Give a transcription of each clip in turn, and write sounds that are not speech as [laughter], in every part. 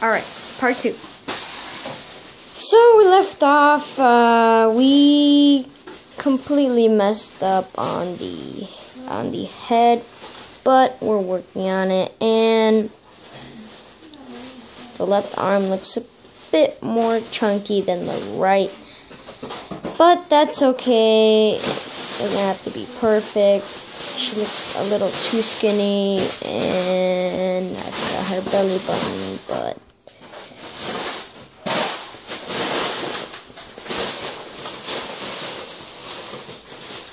Alright, part two. So we left off, uh, we completely messed up on the on the head, but we're working on it and the left arm looks a bit more chunky than the right. But that's okay. It doesn't have to be perfect. She looks a little too skinny and I got her belly button, but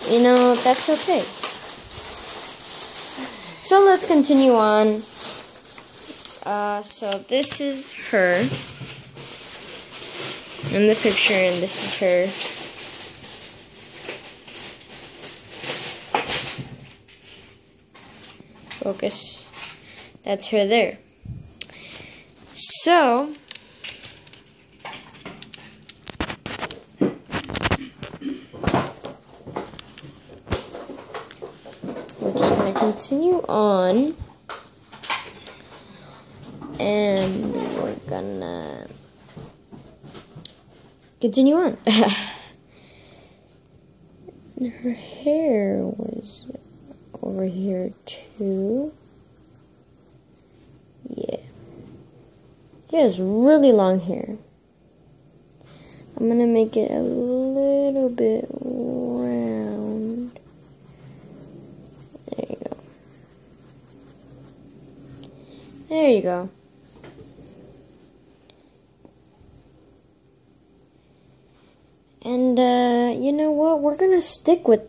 you know, that's okay. So let's continue on. Uh, so this is her in the picture, and this is her. Focus. That's her there. So, we're just going to continue on. And we're gonna continue on. [laughs] her hair was over here too. Yeah. He has really long hair. I'm gonna make it a little bit round. There you go. There you go. And, uh, you know what? We're gonna stick with.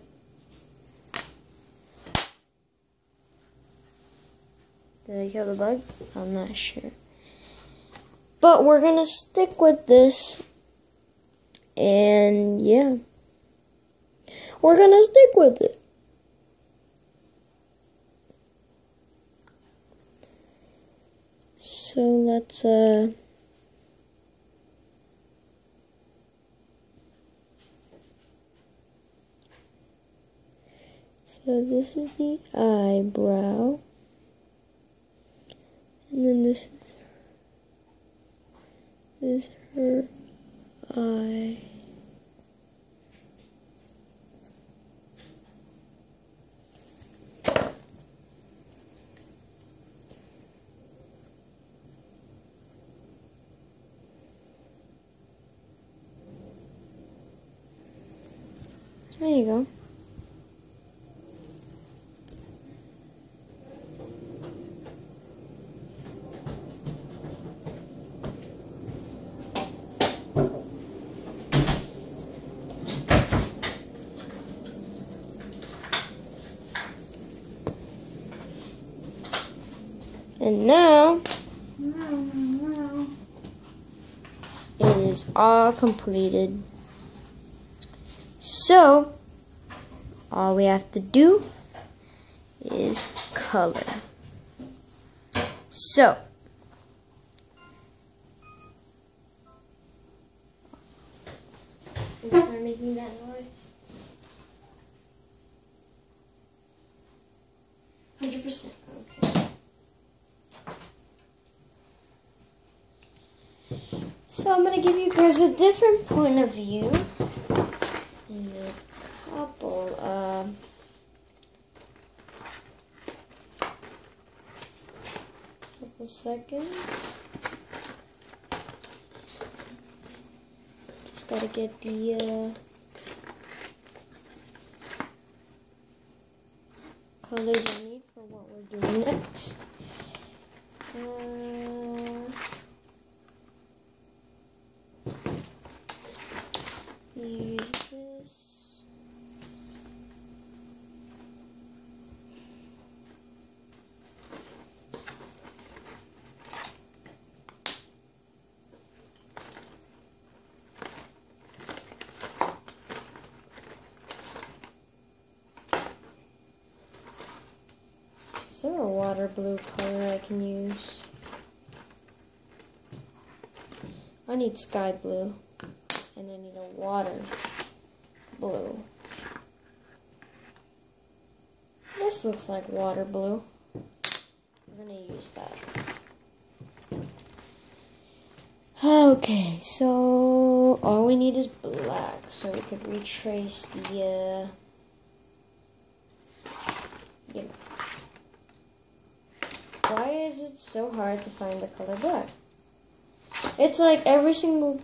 Did I kill the bug? I'm not sure. But we're gonna stick with this. And, yeah. We're gonna stick with it. So let's, uh. So this is the eyebrow. And then this is this is her eye. There you go. And now it is all completed. So all we have to do is color. So start making that noise. Hundred percent. Okay. So I'm gonna give you guys a different point of view a couple. Uh, couple seconds. Just gotta get the. Uh, colors I need for what we're doing next. Uh, use this. Is there a water blue color I can use? I need sky blue. And I need a water blue. This looks like water blue. We're gonna use that. Okay, so all we need is black, so we could retrace the, uh, yeah. Why is it so hard to find the color black? It's like every single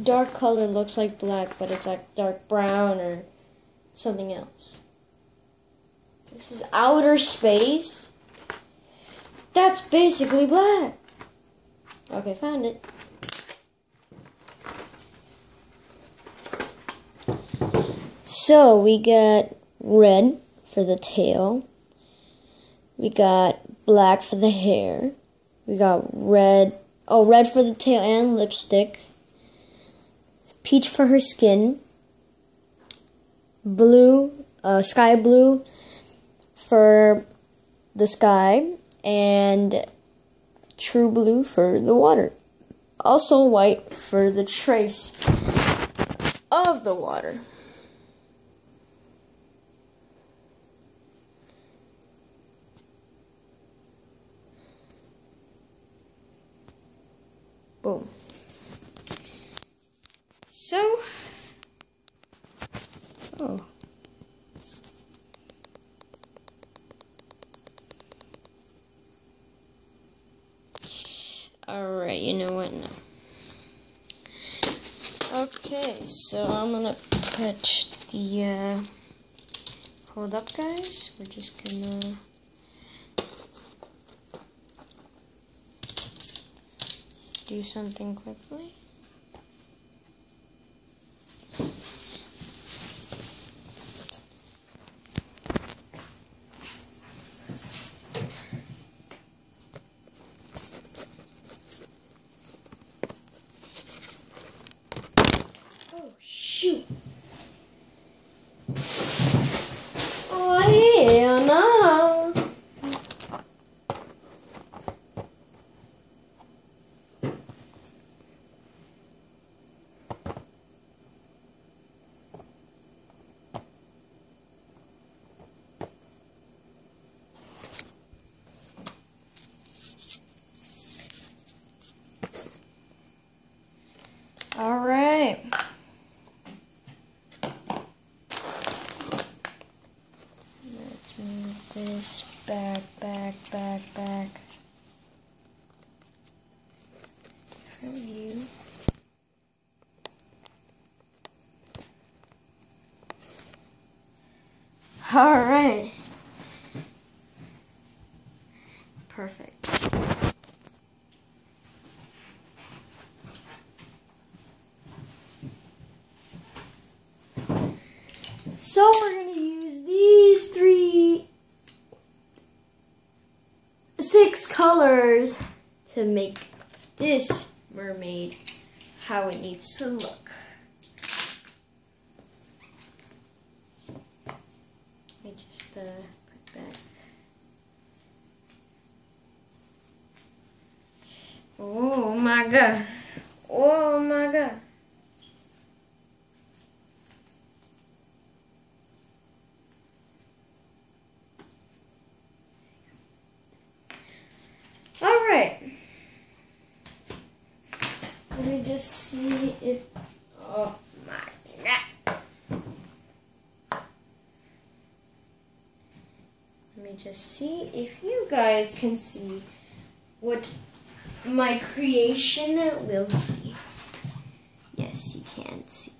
dark color looks like black, but it's like dark brown or something else. This is outer space. That's basically black. Okay, found it. So we got red for the tail. We got black for the hair. We got red, oh, red for the tail and lipstick. Peach for her skin. Blue, uh, sky blue for the sky. And true blue for the water. Also white for the trace of the water. Boom. So, oh. Alright, you know what? No. Okay, so I'm gonna put the, uh, hold up guys. We're just gonna do something quickly. Oh, shoot. Oh, hell no. All right. Let's move this back, back, back, back. For you. All right. Perfect. So we're going to use these three, six colors to make this mermaid how it needs to look. Let me just uh, put back. Oh my god. Oh my god. All right. Let me just see if. Oh my god. Let me just see if you guys can see what my creation will be. Yes, you can see.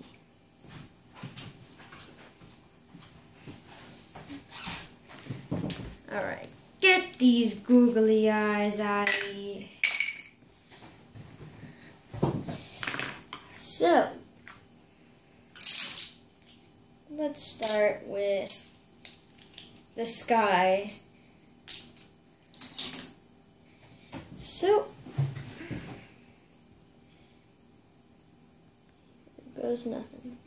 All right. Get these googly eyes out of here. So, let's start with the sky. So, goes nothing.